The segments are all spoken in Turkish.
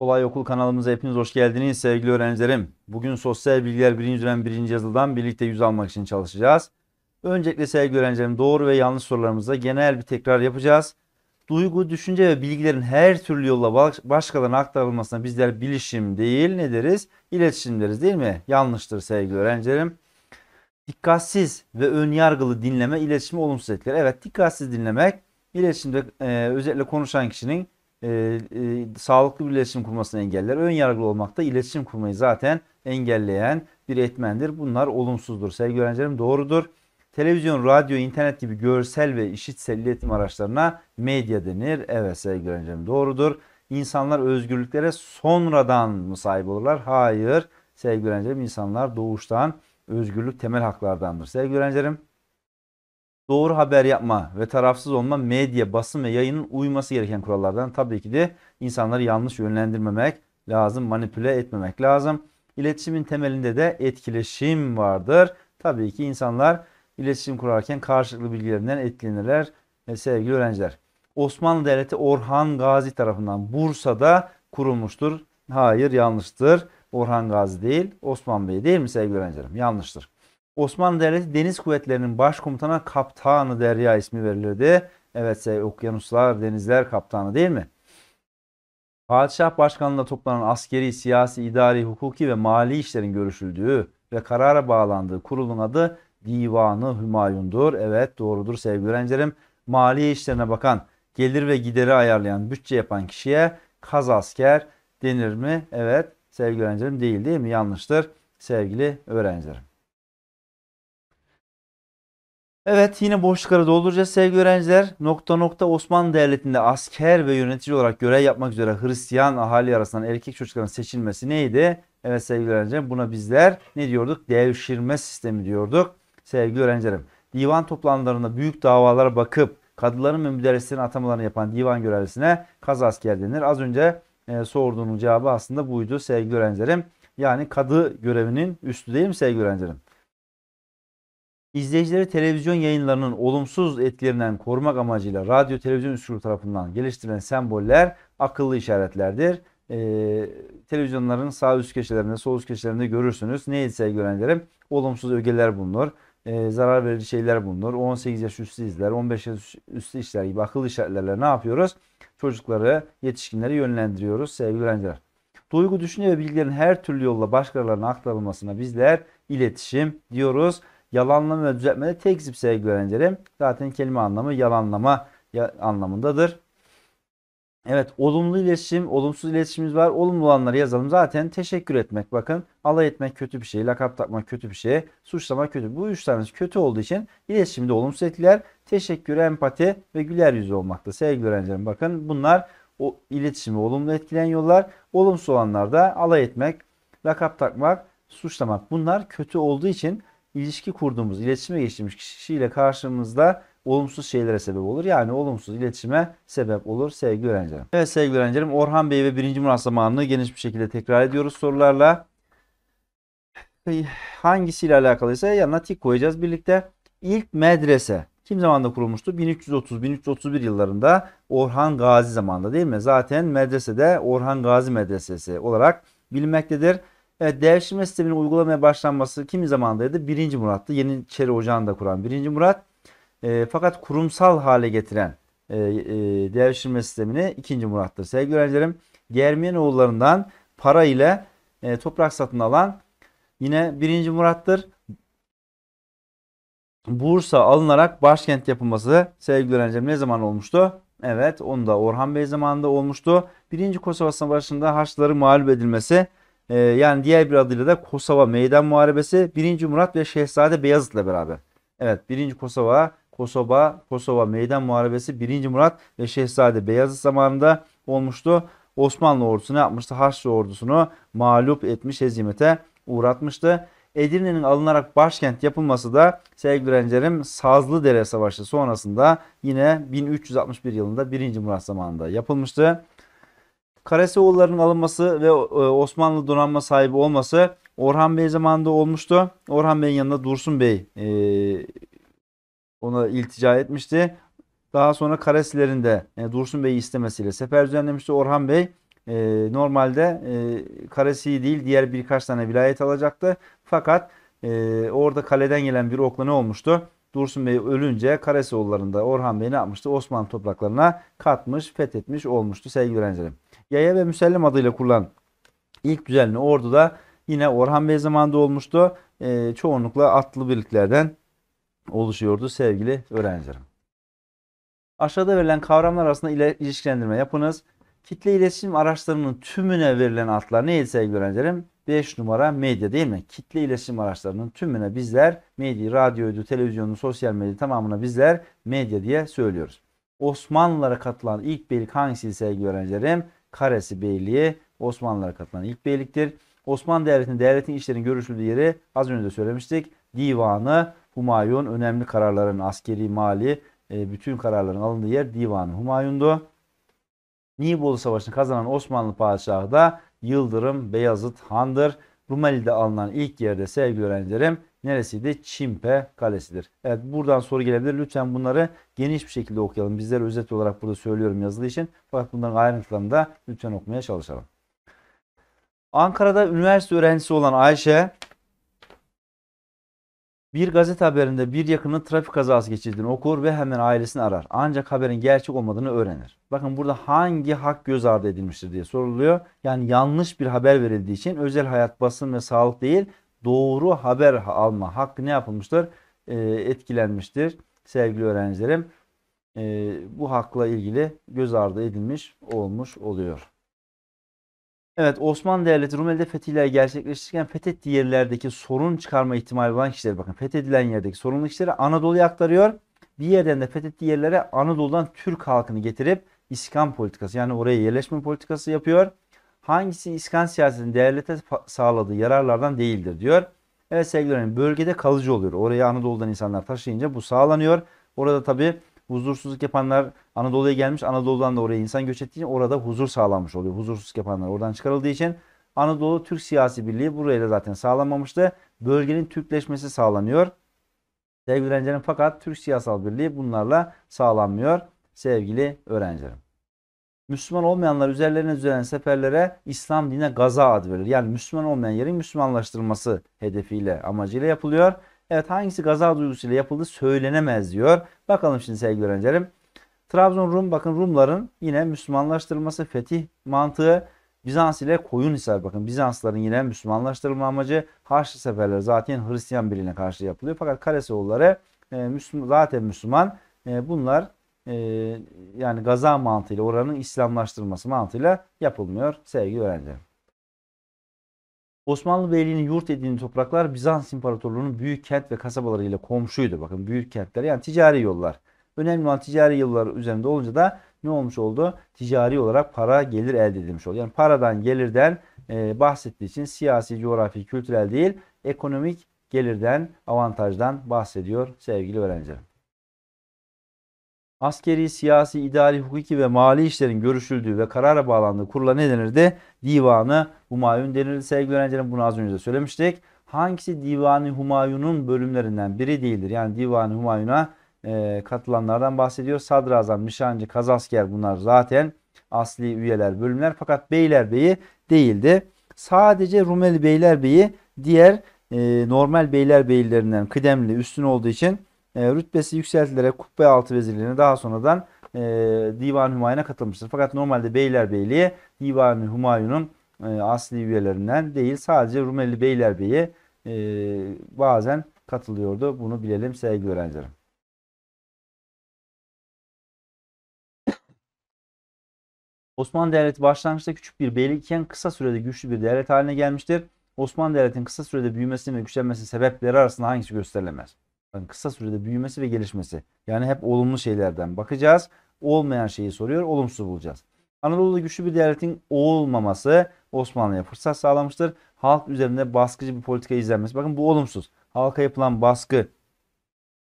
Kolay Okul kanalımıza hepiniz hoş geldiniz sevgili öğrencilerim. Bugün sosyal bilgiler 1. dönem 1. yazılıdan birlikte yüz almak için çalışacağız. Öncelikle sevgili öğrencilerim doğru ve yanlış sorularımızda genel bir tekrar yapacağız. Duygu, düşünce ve bilgilerin her türlü yolla baş- başkalarına aktarılmasına bizler bilişim değil ne deriz? İletişim deriz değil mi? Yanlıştır sevgili öğrencilerim. Dikkatsiz ve önyargılı dinleme iletişimi olumsuz etkiler. Evet dikkatsiz dinlemek iletişimde e, özellikle konuşan kişinin e, e, sağlıklı bir iletişim kurmasını engeller. Ön yargılı olmak da iletişim kurmayı zaten engelleyen bir etmendir. Bunlar olumsuzdur. Sevgili öğrencilerim doğrudur. Televizyon, radyo, internet gibi görsel ve işitsel iletim araçlarına medya denir. Evet sevgili öğrencilerim doğrudur. İnsanlar özgürlüklere sonradan mı sahip olurlar? Hayır. Sevgili öğrencilerim insanlar doğuştan özgürlük temel haklardandır. Sevgili öğrencilerim doğru haber yapma ve tarafsız olma medya, basın ve yayının uyması gereken kurallardan tabii ki de insanları yanlış yönlendirmemek lazım, manipüle etmemek lazım. İletişimin temelinde de etkileşim vardır. Tabii ki insanlar iletişim kurarken karşılıklı bilgilerinden etkilenirler e, sevgili öğrenciler. Osmanlı Devleti Orhan Gazi tarafından Bursa'da kurulmuştur. Hayır yanlıştır. Orhan Gazi değil Osman Bey değil mi sevgili öğrencilerim? Yanlıştır. Osmanlı Devleti Deniz Kuvvetleri'nin başkomutanı Kaptanı Derya ismi verilirdi. Evet okyanuslar, denizler kaptanı değil mi? Padişah başkanlığında toplanan askeri, siyasi, idari, hukuki ve mali işlerin görüşüldüğü ve karara bağlandığı kurulun adı Divanı Hümayun'dur. Evet doğrudur sevgili öğrencilerim. Mali işlerine bakan, gelir ve gideri ayarlayan, bütçe yapan kişiye kaz asker denir mi? Evet sevgili öğrencilerim değil değil mi? Yanlıştır sevgili öğrencilerim. Evet yine boşlukları dolduracağız sevgili öğrenciler. Nokta nokta Osmanlı Devleti'nde asker ve yönetici olarak görev yapmak üzere Hristiyan ahali arasından erkek çocukların seçilmesi neydi? Evet sevgili öğrencilerim buna bizler ne diyorduk? Devşirme sistemi diyorduk. Sevgili öğrencilerim divan toplantılarında büyük davalara bakıp kadıların ve müderrislerin atamalarını yapan divan görevlisine kaz asker denir. Az önce e, sorduğunun cevabı aslında buydu sevgili öğrencilerim. Yani kadı görevinin üstü değil mi sevgili öğrencilerim? İzleyicileri televizyon yayınlarının olumsuz etkilerinden korumak amacıyla radyo televizyon üslubu tarafından geliştirilen semboller akıllı işaretlerdir. Ee, televizyonların sağ üst köşelerinde, sol üst köşelerinde görürsünüz. Neydi sevgili öğrencilerim? Olumsuz ögeler bulunur. Ee, zarar verici şeyler bulunur. 18 yaş üstü izler, 15 yaş üstü işler gibi akıllı işaretlerle ne yapıyoruz? Çocukları, yetişkinleri yönlendiriyoruz sevgili öğrenciler. Duygu, düşünce ve bilgilerin her türlü yolla başkalarına aktarılmasına bizler iletişim diyoruz. Yalanlama ve düzeltmede tek zip sevgili öğrencilerim. Zaten kelime anlamı yalanlama ya- anlamındadır. Evet olumlu iletişim, olumsuz iletişimimiz var. Olumlu olanları yazalım. Zaten teşekkür etmek bakın. Alay etmek kötü bir şey. Lakap takmak kötü bir şey. Suçlamak kötü. Bu üç tanesi kötü olduğu için iletişimde olumsuz etkiler. Teşekkür, empati ve güler yüzlü olmakta. Sevgili öğrencilerim bakın bunlar o iletişimi olumlu etkileyen yollar. Olumsuz olanlar da alay etmek, lakap takmak, suçlamak. Bunlar kötü olduğu için ilişki kurduğumuz, iletişime geçtiğimiz kişiyle karşımızda olumsuz şeylere sebep olur. Yani olumsuz iletişime sebep olur sevgili öğrencilerim. Evet sevgili öğrencilerim Orhan Bey ve 1. Murat zamanını geniş bir şekilde tekrar ediyoruz sorularla. Hangisiyle alakalıysa yanına tik koyacağız birlikte. İlk medrese kim zamanında kurulmuştu? 1330-1331 yıllarında Orhan Gazi zamanında değil mi? Zaten medresede Orhan Gazi Medresesi olarak bilinmektedir. Evet, devşirme sisteminin uygulamaya başlanması kimi zamandaydı? 1. Murat'tı. Yeniçeri Ocağı'nı da kuran 1. Murat. E, fakat kurumsal hale getiren e, e, devşirme sistemini 2. Murat'tır. Sevgili öğrencilerim, Germiyanoğullarından para ile e, toprak satın alan yine 1. Murat'tır. Bursa alınarak başkent yapılması sevgili öğrencilerim ne zaman olmuştu? Evet, onu da Orhan Bey zamanında olmuştu. 1. Kosova Savaşı'nda Haçlıların mağlup edilmesi ee, yani diğer bir adıyla da Kosova Meydan Muharebesi 1. Murat ve Şehzade Beyazıt'la beraber. Evet 1. Kosova, Kosova, Kosova Meydan Muharebesi 1. Murat ve Şehzade Beyazıt zamanında olmuştu. Osmanlı ordusu ne yapmıştı? Haçlı ordusunu mağlup etmiş, hezimete uğratmıştı. Edirne'nin alınarak başkent yapılması da sevgili öğrencilerim Sazlıdere Savaşı sonrasında yine 1361 yılında 1. Murat zamanında yapılmıştı. Karaseoğullarının alınması ve e, Osmanlı donanma sahibi olması Orhan Bey zamanında olmuştu. Orhan Bey'in yanında Dursun Bey e, ona iltica etmişti. Daha sonra Karesilerin de e, Dursun Bey'i istemesiyle sefer düzenlemişti Orhan Bey e, normalde e, karesi değil diğer birkaç tane vilayet alacaktı. Fakat e, orada kaleden gelen bir okla ne olmuştu? Dursun Bey ölünce Karesioğulları'nda Orhan Bey ne yapmıştı? Osmanlı topraklarına katmış, fethetmiş olmuştu sevgili öğrencilerim. Yaya ve Müsellim adıyla kurulan ilk düzenli ordu da yine Orhan Bey zamanında olmuştu. E, çoğunlukla atlı birliklerden oluşuyordu sevgili öğrencilerim. Aşağıda verilen kavramlar arasında ile ilişkilendirme yapınız. Kitle iletişim araçlarının tümüne verilen adlar neydi sevgili öğrencilerim? 5 numara medya değil mi? Kitle iletişim araçlarının tümüne bizler medya, radyoydu, televizyonu, sosyal medya tamamına bizler medya diye söylüyoruz. Osmanlılara katılan ilk beylik hangisiydi sevgili öğrencilerim? Karesi Beyliği Osmanlılara katılan ilk beyliktir. Osmanlı Devleti'nin devletin işlerin görüşüldüğü yeri az önce de söylemiştik. Divanı Humayun önemli kararların askeri, mali e, bütün kararların alındığı yer Divanı Humayun'du. Nibolu Savaşı'nı kazanan Osmanlı padişahı da Yıldırım Beyazıt Han'dır. Rumeli'de alınan ilk yerde sevgili öğrencilerim neresiydi? Çimpe Kalesi'dir. Evet buradan soru gelebilir. Lütfen bunları geniş bir şekilde okuyalım. Bizler özet olarak burada söylüyorum yazılı için. Fakat bunların ayrıntılarını da lütfen okumaya çalışalım. Ankara'da üniversite öğrencisi olan Ayşe bir gazete haberinde bir yakının trafik kazası geçirdiğini okur ve hemen ailesini arar. Ancak haberin gerçek olmadığını öğrenir. Bakın burada hangi hak göz ardı edilmiştir diye soruluyor. Yani yanlış bir haber verildiği için özel hayat, basın ve sağlık değil doğru haber alma hakkı ne yapılmıştır? Ee, etkilenmiştir sevgili öğrencilerim. Ee, bu hakla ilgili göz ardı edilmiş olmuş oluyor. Evet Osmanlı Devleti Rumeli'de fetihler gerçekleştirirken fethettiği yerlerdeki sorun çıkarma ihtimali olan kişiler bakın fethedilen yerdeki sorunlu kişileri Anadolu'ya aktarıyor. Bir yerden de fethettiği yerlere Anadolu'dan Türk halkını getirip iskan politikası yani oraya yerleşme politikası yapıyor. Hangisi iskan siyasetinin devlete sağladığı yararlardan değildir diyor. Evet sevgili öğrenim bölgede kalıcı oluyor. Oraya Anadolu'dan insanlar taşıyınca bu sağlanıyor. Orada tabi huzursuzluk yapanlar Anadolu'ya gelmiş. Anadolu'dan da oraya insan göç ettiği için orada huzur sağlanmış oluyor. Huzursuzluk yapanlar oradan çıkarıldığı için Anadolu Türk siyasi birliği buraya da zaten sağlanmamıştı. Bölgenin Türkleşmesi sağlanıyor. Sevgili öğrencilerim fakat Türk siyasal birliği bunlarla sağlanmıyor sevgili öğrencilerim. Müslüman olmayanlar üzerlerine düzenlenen seferlere İslam dine gaza adı verilir. Yani Müslüman olmayan yerin Müslümanlaştırılması hedefiyle amacıyla yapılıyor. Evet hangisi gaza duygusuyla yapıldı söylenemez diyor. Bakalım şimdi sevgili öğrencilerim. Trabzon Rum bakın Rumların yine Müslümanlaştırılması fetih mantığı Bizans ile Koyunhisar bakın Bizansların yine Müslümanlaştırılma amacı Haçlı seferleri zaten Hristiyan birliğine karşı yapılıyor. Fakat Karaseoğulları e, Müslüman, zaten Müslüman e, bunlar e, yani gaza mantığıyla oranın İslamlaştırılması mantığıyla yapılmıyor sevgili öğrencilerim. Osmanlı Beyliği'nin yurt edindiği topraklar Bizans İmparatorluğu'nun büyük kent ve kasabalarıyla komşuydu. Bakın büyük kentler yani ticari yollar. Önemli olan ticari yollar üzerinde olunca da ne olmuş oldu? Ticari olarak para gelir elde edilmiş oldu. Yani paradan gelirden e, bahsettiği için siyasi, coğrafi, kültürel değil ekonomik gelirden, avantajdan bahsediyor sevgili öğrencilerim. Askeri, siyasi, idari, hukuki ve mali işlerin görüşüldüğü ve karara bağlandığı kurula ne denirdi? Divanı Humayun denirdi sevgili öğrencilerim. Bunu az önce de söylemiştik. Hangisi Divanı Humayun'un bölümlerinden biri değildir? Yani Divanı Humayun'a e, katılanlardan bahsediyor. Sadrazam, Nişancı, Kazasker bunlar zaten asli üyeler, bölümler. Fakat Beylerbeyi değildi. Sadece Rumeli Beylerbeyi diğer e, normal Beylerbeyilerinden kıdemli, üstün olduğu için e, rütbesi yükseltilerek kubbe altı vezirliğine daha sonradan e, Divan Humayun'a katılmıştır. Fakat normalde Beylerbeyliği Divan Humayun'un e, asli üyelerinden değil. Sadece Rumeli Beylerbeyi e, bazen katılıyordu. Bunu bilelim sevgili öğrencilerim. Osmanlı Devleti başlangıçta küçük bir beylik iken kısa sürede güçlü bir devlet haline gelmiştir. Osmanlı Devleti'nin kısa sürede büyümesinin ve güçlenmesinin sebepleri arasında hangisi gösterilemez? Kısa sürede büyümesi ve gelişmesi. Yani hep olumlu şeylerden bakacağız. Olmayan şeyi soruyor, olumsuz bulacağız. Anadolu'da güçlü bir devletin olmaması Osmanlı'ya fırsat sağlamıştır. Halk üzerinde baskıcı bir politika izlenmesi. Bakın bu olumsuz. Halka yapılan baskı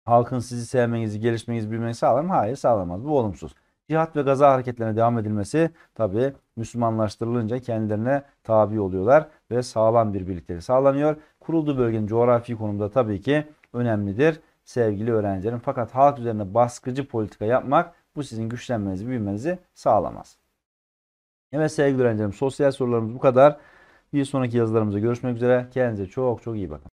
halkın sizi sevmenizi, gelişmenizi, büyümenizi sağlar mı? Hayır sağlamaz. Bu olumsuz. Cihat ve gaza hareketlerine devam edilmesi tabi Müslümanlaştırılınca kendilerine tabi oluyorlar ve sağlam bir birliktelik sağlanıyor. Kurulduğu bölgenin coğrafi konumda tabii ki önemlidir sevgili öğrencilerim. Fakat halk üzerine baskıcı politika yapmak bu sizin güçlenmenizi, büyümenizi sağlamaz. Evet sevgili öğrencilerim sosyal sorularımız bu kadar. Bir sonraki yazılarımızda görüşmek üzere. Kendinize çok çok iyi bakın.